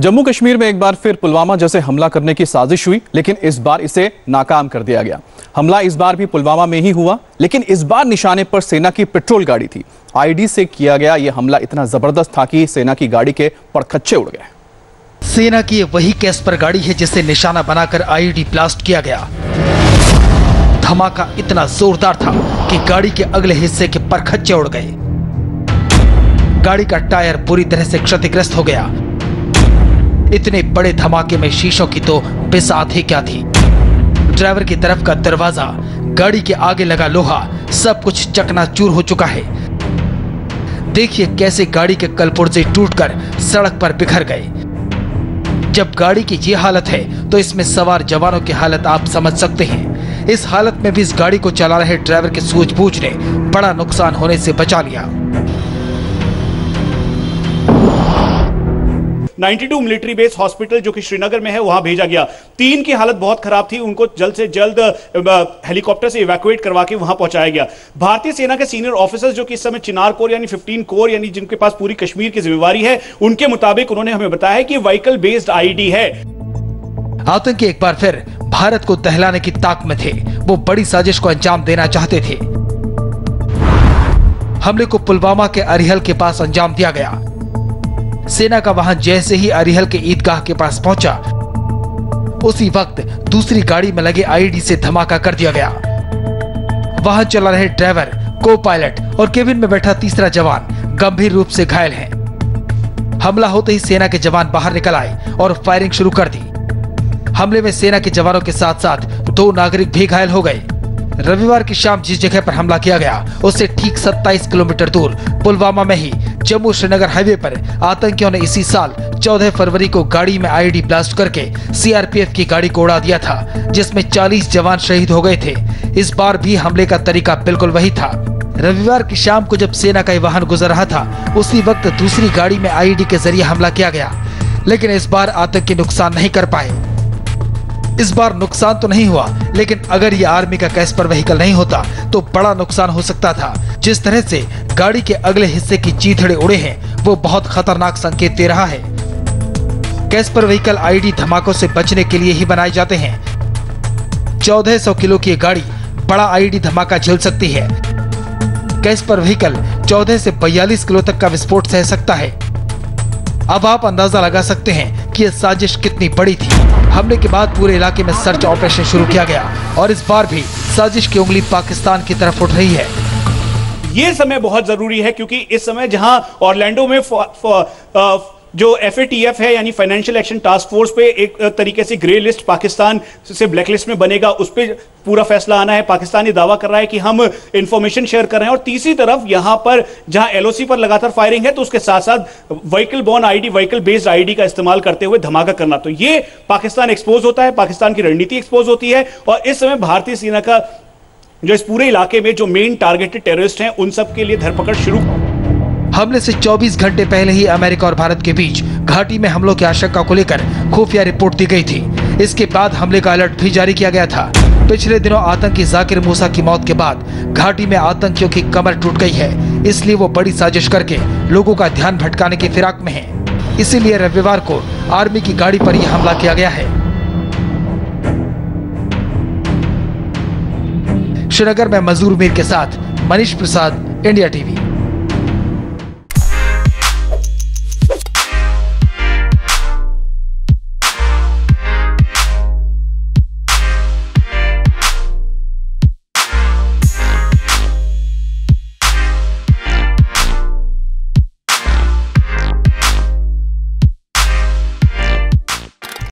जम्मू कश्मीर में एक बार फिर पुलवामा जैसे हमला करने की साजिश हुई, लेकिन इस बार इसे नाकाम कर दिया गया। हमला इस बार भी पुलवामा में ही हुआ, लेकिन इस बार निशाने पर सेना की पेट्रोल गाड़ी थी। आईडी से किया गया यह हमला इतना ज़बरदस्त था कि सेना की गाड़ी के पड़खच्चे उड़ गए। सेना की वही कैस्पर गाड़ी है जिसे निशाना बनाकर आईडी ब्लास्ट किया गया। धमाका इतना जोरदार था कि गाड़ी के अगले हिस्से के परखच्चे उड़ गए। गाड़ी का टायर पूरी तरह से क्षतिग्रस्त हो गया। इतने बड़े धमाके में शीशों की तो बिसात ही क्या थी? ड्राइवर की तरफ़ का दरवाज़ा, गाड़ी के आगे लगा लोहा, सब कुछ चकनाचूर हो चुका है। देखिए कैसे गाड़ी के कलपुर्जे टूटकर सड़क पर बिखर गए। जब गाड़ी की ये हालत है तो इसमें सवार जवानों की हालत आप समझ सकते हैं। इस हालत में भी इस गाड़ी को चला रहे ड्राइवर के सूझबूझ ने बड़ा नुकसान होने से बचा लिया। 92 मिलिट्री बेस हॉस्पिटल जो कि श्रीनगर में है, वहाँ भेजा गया। तीन की हालत बहुत खराब थी, उनको जल्द से जल्द हेलीकॉप्टर से इवैक्यूएट करवा के वहाँ पहुँचाया गया। भारतीय सेना के सीनियर ऑफिसर्स जो कि इस समय चिनार कोर यानी 15 कोर यानी जिनके पास पूरी कश्मीर की जिम्मेवारी है, उनके मुताबिक उन्होंने हमें बताया कि व्हीकल बेस्ड आईडी है। आतंकी एक बार फिर भारत को दहलाने की ताक में थे। वो बड़ी साजिश को अंजाम देना चाहते थे। हमले को पुलवामा के अरिहल के पास अंजाम दिया गया। सेना का वाहन जैसे ही अरिहल के ईदगाह के पास पहुँचा, उसी वक्त दूसरी गाड़ी में लगे आईडी से धमाका कर दिया गया। वाहन चला रहे ड्राइवर को पायलट और केबिन में बैठा तीसरा जवान गंभीर रूप से घायल है। हमला होते ही सेना के जवान बाहर निकल आए और फायरिंग शुरू कर दी। हमले में सेना के जवानों के साथ साथ दो नागरिक भी घायल हो गए। रविवार की शाम जिस जगह पर हमला किया गया, उससे ठीक 27 किलोमीटर दूर, पुलवामा में ही जम्मू श्रीनगर हाईवे पर आतंकियों ने इसी साल 14 फरवरी को गाड़ी में आईडी ब्लास्ट करके सीआरपीएफ की गाड़ी को उड़ा दिया था, जिसमें 40 जवान शहीद हो गए थे। इस बार भी हमले का तरीका बिल्कुल वही था। रविवार की शाम को जब सेना का वाहन गुजर रहा था, उसी वक्त दूसरी गाड़ी में आईडी के ज़रिए हमला किया गया। लेकिन इस बार आतंकी नुकसान नहीं कर पाए। इस बार नुकसान तो नहीं हुआ, लेकिन अगर ये आर्मी का कैस्पर व्हीकल नहीं होता तो बड़ा नुकसान हो सकता था। जिस तरह से गाड़ी के अगले हिस्से की चीथड़े उड़े हैं। वो बहुत खतरनाक संकेत दे रहा है। कैस्पर व्हीकल आईडी धमाकों से बचने के लिए ही बनाए जाते हैं। 1400 किलो की गाड़ी बड़ा आईडी धमाका झेल सकती है। कैस्पर व्हीकल 14 से 42 किलो तक का विस्फोट सह सकता है। अब आप अंदाज़ा लगा सकते हैं कि यह साजिश कितनी बड़ी थी। हमले के बाद पूरे इलाके में सर्च ऑपरेशन शुरू किया गया और इस बार भी साजिश की उंगली पाकिस्तान की तरफ़ उठ रही है। ये समय बहुत ज़रूरी है क्योंकि इस समय जहाँ ऑरलैंडो में फ, फ, जो एफएटीएफ है यानी फाइनेंशियल एक्शन टास्क फोर्स पे एक तरीके से ग्रे लिस्ट पाकिस्तान से ब्लैक लिस्ट में बनेगा उस पर पूरा फैसला आना है। पाकिस्तान ये दावा कर रहा है कि हम इंफॉर्मेशन शेयर कर रहे हैं और तीसरी तरफ़ यहाँ पर जहाँ एलओसी पर लगातार फायरिंग है तो उसके साथ साथ vehicle borne ID vehicle based ID का इस्तेमाल करते हुए धमाका करना। तो ये पाकिस्तान एक्सपोज होता है पाकिस्तान की रणनीति एक्सपोज होती है और इस समय भारतीय सेना का जो इस पूरे इलाके में जो मेन टारगेटेड टेररिस्ट हैं, उन सब के लिए धरपकड़ शुरू हमले से 24 घंटे पहले ही अमेरिका और भारत के बीच घाटी में हमलों की आशंका को लेकर खुफिया रिपोर्ट दी गई थी। इसके बाद हमले का अलर्ट भी जारी किया गया था। पिछले दिनों आतंकी जाकिर मूसा की मौत के बाद घाटी में आतंकियों की कमर टूट गई है। इसलिए वो बड़ी साजिश करके लोगों का ध्यान भटकाने की फिराक में है। इसीलिए रविवार को आर्मी की गाड़ी पर यह हमला किया गया है। श्रीनगर में मजूर मीर के साथ मनीष प्रसाद इंडिया टीवी।